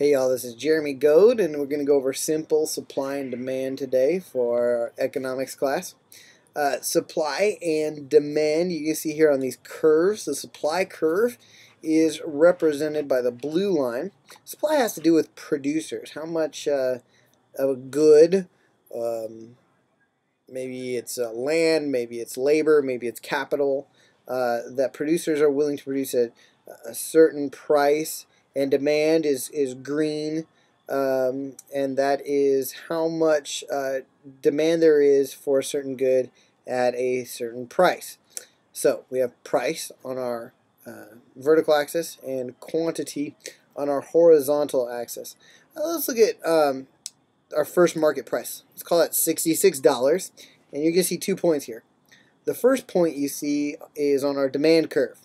Hey y'all, this is Jeremy Goad, and we're going to go over simple supply and demand today for our economics class. Uh, supply and demand, you can see here on these curves, the supply curve is represented by the blue line. Supply has to do with producers, how much uh, of a good, um, maybe it's uh, land, maybe it's labor, maybe it's capital, uh, that producers are willing to produce at a certain price and demand is is green, um, and that is how much uh, demand there is for a certain good at a certain price. So we have price on our uh, vertical axis and quantity on our horizontal axis. Now let's look at um, our first market price. Let's call that $66, and you can see two points here. The first point you see is on our demand curve.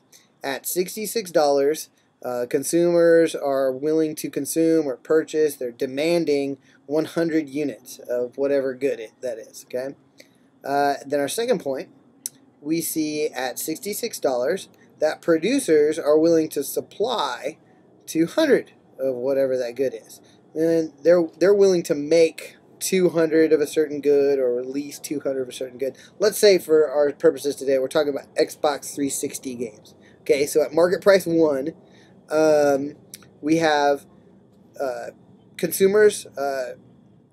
At $66, uh, consumers are willing to consume or purchase. They're demanding 100 units of whatever good it, that is. Okay. Uh, then our second point, we see at $66 that producers are willing to supply 200 of whatever that good is. And they're they're willing to make 200 of a certain good or at least 200 of a certain good. Let's say for our purposes today, we're talking about Xbox 360 games. Okay, so at market price one, um, we have uh, consumers uh,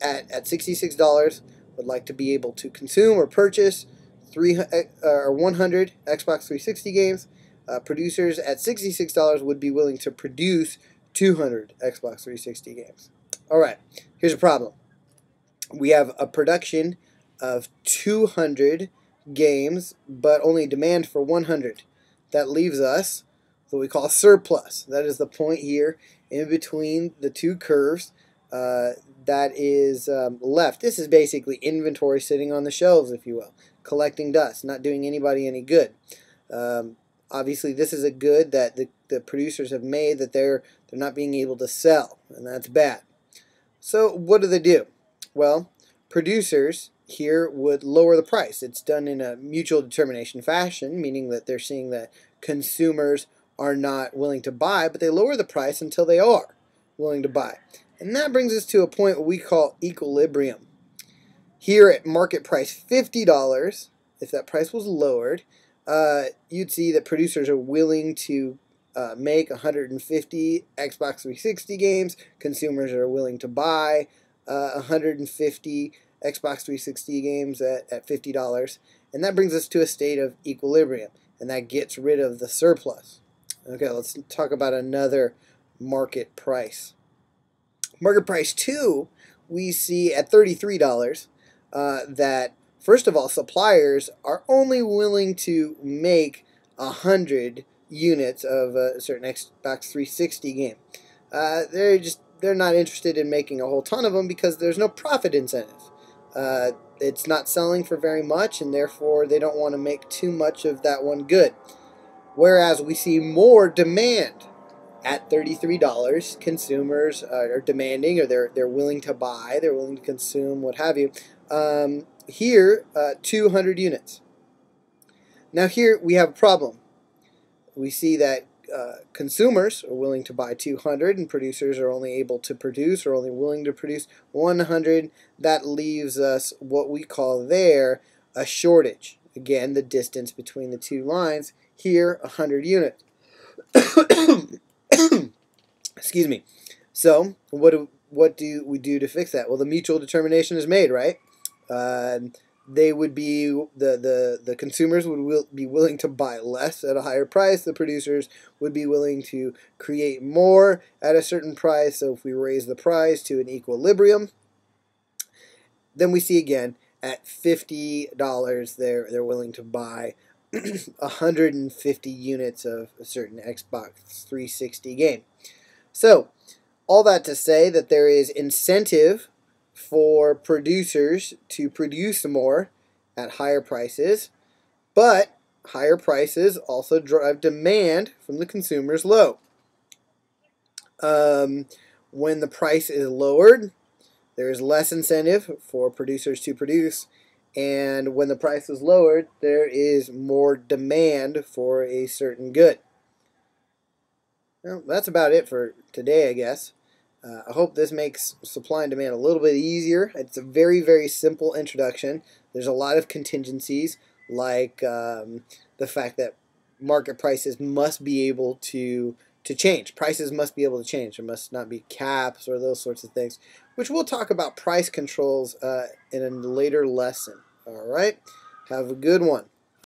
at, at $66 would like to be able to consume or purchase three uh, or 100 Xbox 360 games. Uh, producers at $66 would be willing to produce 200 Xbox 360 games. All right, here's a problem. We have a production of 200 games, but only demand for 100. That leaves us what we call surplus. That is the point here in between the two curves uh, that is um, left. This is basically inventory sitting on the shelves, if you will, collecting dust, not doing anybody any good. Um, obviously, this is a good that the, the producers have made that they're they're not being able to sell, and that's bad. So what do they do? Well, producers here would lower the price. It's done in a mutual determination fashion, meaning that they're seeing that consumers are not willing to buy, but they lower the price until they are willing to buy. And that brings us to a point we call equilibrium. Here at market price $50, if that price was lowered, uh, you'd see that producers are willing to uh, make 150 Xbox 360 games. Consumers are willing to buy uh, 150 Xbox 360 games at, at $50. And that brings us to a state of equilibrium. And that gets rid of the surplus. Okay, let's talk about another market price. Market price 2, we see at $33 uh, that, first of all, suppliers are only willing to make 100 units of a certain Xbox 360 game. Uh, they're just they're not interested in making a whole ton of them because there's no profit incentive. Uh, it's not selling for very much, and therefore they don't want to make too much of that one good. Whereas we see more demand at $33. Consumers are demanding or they're, they're willing to buy, they're willing to consume, what have you. Um, here, uh, 200 units. Now here we have a problem. We see that uh, consumers are willing to buy 200 and producers are only able to produce or only willing to produce 100. That leaves us what we call there a shortage. Again, the distance between the two lines here 100 units. Excuse me. So, what do, what do we do to fix that? Well, the mutual determination is made, right? Uh, they would be the, the the consumers would will, be willing to buy less at a higher price. The producers would be willing to create more at a certain price. So if we raise the price to an equilibrium, then we see again at fifty dollars they're they're willing to buy 150 units of a certain Xbox 360 game. So, all that to say that there is incentive for producers to produce more at higher prices, but higher prices also drive demand from the consumers low. Um, when the price is lowered, there is less incentive for producers to produce, and when the price is lowered, there is more demand for a certain good. Well, that's about it for today, I guess. Uh, I hope this makes supply and demand a little bit easier. It's a very, very simple introduction. There's a lot of contingencies, like um, the fact that market prices must be able to to change. Prices must be able to change. There must not be caps or those sorts of things, which we'll talk about price controls uh, in a later lesson. All right. Have a good one.